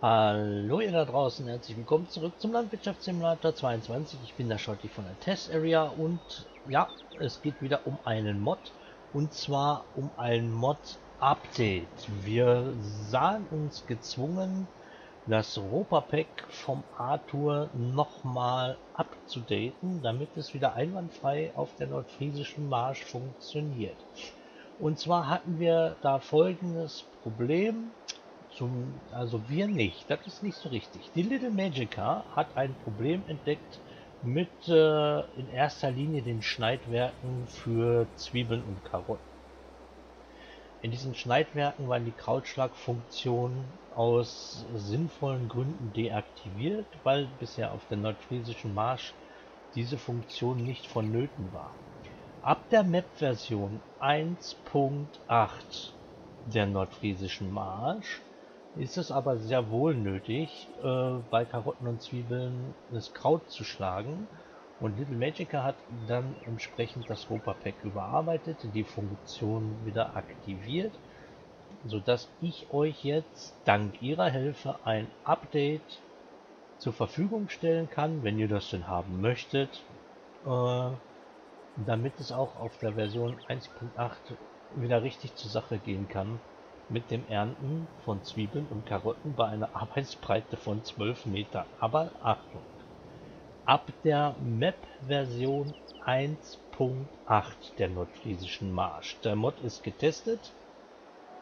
Hallo ihr da draußen, herzlich willkommen zurück zum Landwirtschaftssimulator 22. Ich bin der Schotti von der Test Area und ja, es geht wieder um einen Mod und zwar um ein Mod Update. Wir sahen uns gezwungen, das Ropa-Pack vom Arthur nochmal abzudaten, damit es wieder einwandfrei auf der nordfriesischen Marsch funktioniert. Und zwar hatten wir da folgendes Problem. Zum, also wir nicht, das ist nicht so richtig. Die Little Magica hat ein Problem entdeckt mit äh, in erster Linie den Schneidwerken für Zwiebeln und Karotten. In diesen Schneidwerken waren die Krautschlagfunktionen aus sinnvollen Gründen deaktiviert, weil bisher auf der nordfriesischen Marsch diese Funktion nicht vonnöten war. Ab der Map-Version 1.8 der nordfriesischen Marsch ist es aber sehr wohl nötig, äh, bei Karotten und Zwiebeln das Kraut zu schlagen. Und Little Magica hat dann entsprechend das Ropa Pack überarbeitet, die Funktion wieder aktiviert, sodass ich euch jetzt dank ihrer Hilfe ein Update zur Verfügung stellen kann, wenn ihr das denn haben möchtet. Äh, damit es auch auf der Version 1.8 wieder richtig zur Sache gehen kann mit dem Ernten von Zwiebeln und Karotten bei einer Arbeitsbreite von 12 Meter. Aber Achtung! Ab der Map-Version 1.8 der nordfriesischen Marsch. Der Mod ist getestet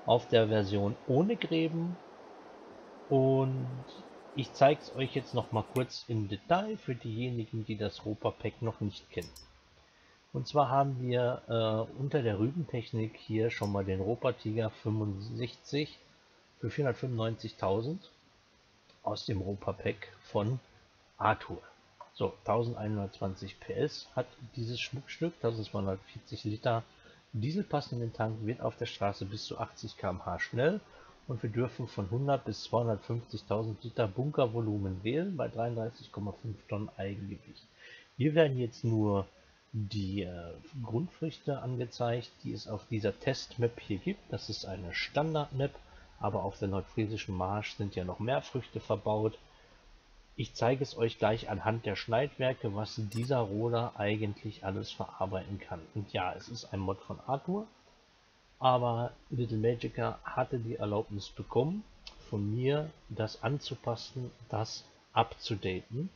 auf der Version ohne Gräben und ich zeige es euch jetzt noch mal kurz im Detail für diejenigen, die das Ropa Pack noch nicht kennen. Und zwar haben wir äh, unter der Rübentechnik hier schon mal den Ropa Tiger 65 für 495.000 aus dem Ropa Pack von Arthur. So, 1120 PS hat dieses Schmuckstück, 1240 Liter Diesel passen in den Tank, wird auf der Straße bis zu 80 km/h schnell und wir dürfen von 100 bis 250.000 Liter Bunkervolumen wählen bei 33,5 Tonnen Eigengewicht. Wir werden jetzt nur die äh, Grundfrüchte angezeigt, die es auf dieser Testmap hier gibt. Das ist eine Standardmap, aber auf der nordfriesischen Marsch sind ja noch mehr Früchte verbaut. Ich zeige es euch gleich anhand der Schneidwerke, was dieser Roder eigentlich alles verarbeiten kann. Und ja, es ist ein Mod von Arthur, aber Little Magica hatte die Erlaubnis bekommen, von mir das anzupassen, das abzudaten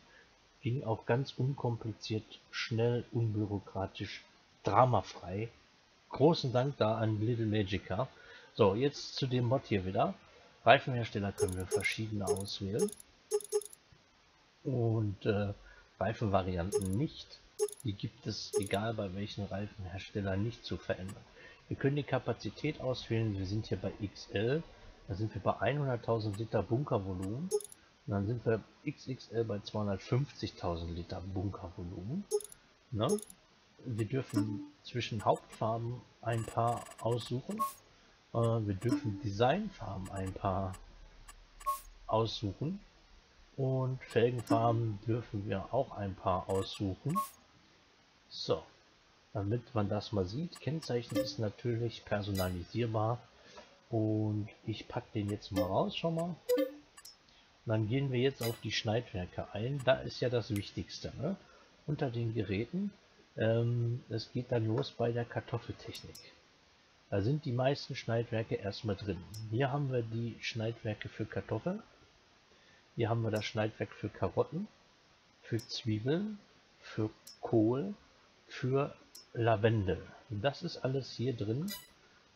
ging auch ganz unkompliziert, schnell, unbürokratisch, dramafrei. Großen Dank da an Little Magica. So, jetzt zu dem Mod hier wieder. Reifenhersteller können wir verschiedene auswählen. Und äh, Reifenvarianten nicht. Die gibt es, egal bei welchen Reifenhersteller, nicht zu verändern. Wir können die Kapazität auswählen. Wir sind hier bei XL. Da sind wir bei 100.000 Liter Bunkervolumen. Und dann sind wir XXL bei 250.000 Liter Bunkervolumen. Ne? Wir dürfen zwischen Hauptfarben ein paar aussuchen. Äh, wir dürfen Designfarben ein paar aussuchen. Und Felgenfarben dürfen wir auch ein paar aussuchen. So, damit man das mal sieht. Kennzeichen ist natürlich personalisierbar. Und ich packe den jetzt mal raus schon mal. Dann gehen wir jetzt auf die Schneidwerke ein. Da ist ja das Wichtigste. Ne? Unter den Geräten. Ähm, es geht dann los bei der Kartoffeltechnik. Da sind die meisten Schneidwerke erstmal drin. Hier haben wir die Schneidwerke für Kartoffeln. Hier haben wir das Schneidwerk für Karotten, für Zwiebeln, für Kohl, für Lavendel. Das ist alles hier drin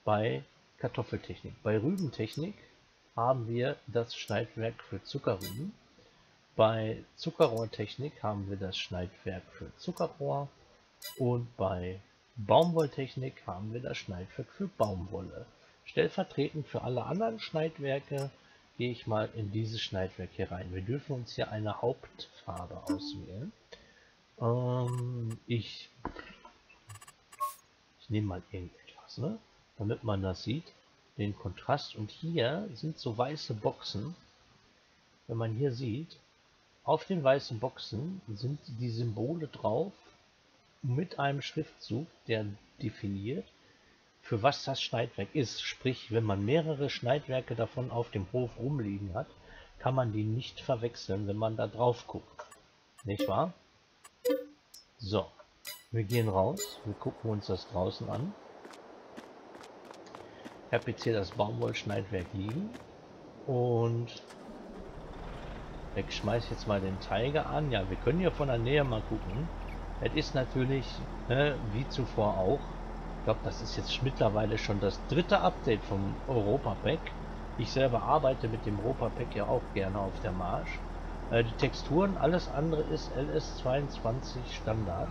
bei Kartoffeltechnik. Bei Rübentechnik haben wir das Schneidwerk für Zuckerrüben. Bei Zuckerrohrtechnik haben wir das Schneidwerk für Zuckerrohr und bei Baumwolltechnik haben wir das Schneidwerk für Baumwolle. Stellvertretend für alle anderen Schneidwerke gehe ich mal in dieses Schneidwerk hier rein. Wir dürfen uns hier eine Hauptfarbe auswählen. Ähm, ich, ich nehme mal irgendetwas, ne? damit man das sieht den Kontrast. Und hier sind so weiße Boxen. Wenn man hier sieht, auf den weißen Boxen sind die Symbole drauf mit einem Schriftzug, der definiert, für was das Schneidwerk ist. Sprich, wenn man mehrere Schneidwerke davon auf dem Hof rumliegen hat, kann man die nicht verwechseln, wenn man da drauf guckt. Nicht wahr? So, wir gehen raus, wir gucken uns das draußen an. Ich habe jetzt hier das Baumwollschneidwerk liegen und ich schmeiße jetzt mal den Tiger an. Ja, wir können hier von der Nähe mal gucken. Es ist natürlich, ne, wie zuvor auch, ich glaube, das ist jetzt mittlerweile schon das dritte Update vom Europa Pack. Ich selber arbeite mit dem Europa Pack ja auch gerne auf der Marsch. Äh, die Texturen, alles andere ist LS22 Standard.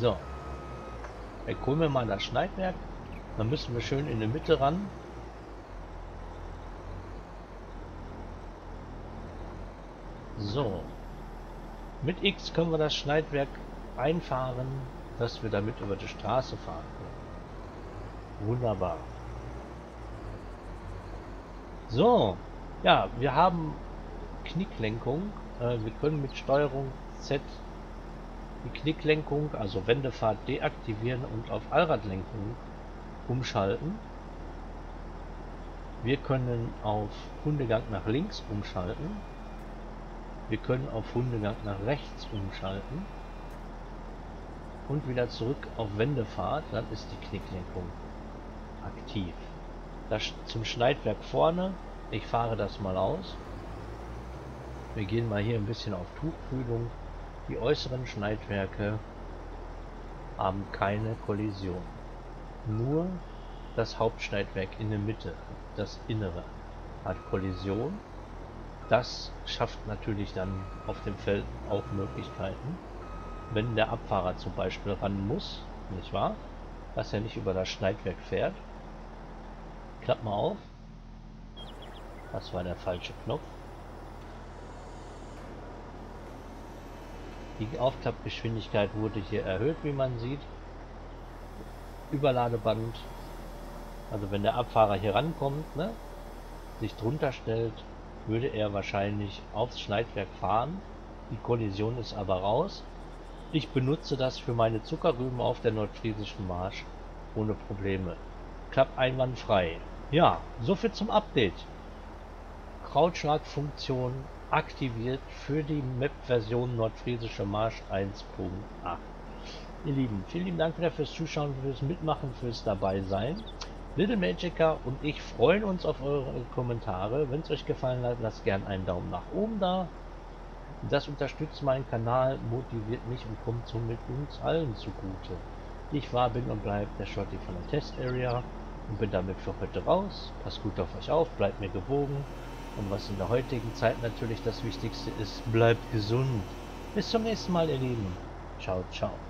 So. Hole mir mal das Schneidwerk. Dann müssen wir schön in der Mitte ran. So. Mit X können wir das Schneidwerk einfahren, dass wir damit über die Straße fahren können. Wunderbar. So. Ja, wir haben Knicklenkung. Äh, wir können mit Steuerung Z die Knicklenkung, also Wendefahrt deaktivieren und auf Allradlenkung umschalten. Wir können auf Hundegang nach links umschalten. Wir können auf Hundegang nach rechts umschalten und wieder zurück auf Wendefahrt, dann ist die Knicklenkung aktiv. Das zum Schneidwerk vorne, ich fahre das mal aus. Wir gehen mal hier ein bisschen auf Tuchfühlung. Die äußeren Schneidwerke haben keine Kollision. Nur das Hauptschneidwerk in der Mitte, das innere, hat Kollision das schafft natürlich dann auf dem Feld auch Möglichkeiten. Wenn der Abfahrer zum Beispiel ran muss, nicht wahr? Dass er nicht über das Schneidwerk fährt. Klapp mal auf. Das war der falsche Knopf. Die Aufklappgeschwindigkeit wurde hier erhöht, wie man sieht. Überladeband. Also wenn der Abfahrer hier rankommt, ne, sich drunter stellt, würde er wahrscheinlich aufs Schneidwerk fahren. Die Kollision ist aber raus. Ich benutze das für meine Zuckerrüben auf der nordfriesischen Marsch ohne Probleme. Klappt einwandfrei. Ja, soviel zum Update. Krautschlagfunktion aktiviert für die Map-Version Nordfriesische Marsch 1.8. Ihr Lieben, vielen lieben Dank wieder fürs Zuschauen, fürs Mitmachen, fürs Dabeisein. Little Magica und ich freuen uns auf eure Kommentare. Wenn es euch gefallen hat, lasst gerne einen Daumen nach oben da. Das unterstützt meinen Kanal, motiviert mich und kommt somit uns allen zugute. Ich war, bin und bleib der Shorty von der Test Area und bin damit für heute raus. Passt gut auf euch auf, bleibt mir gewogen. Und was in der heutigen Zeit natürlich das Wichtigste ist, bleibt gesund. Bis zum nächsten Mal, ihr Lieben. Ciao, ciao.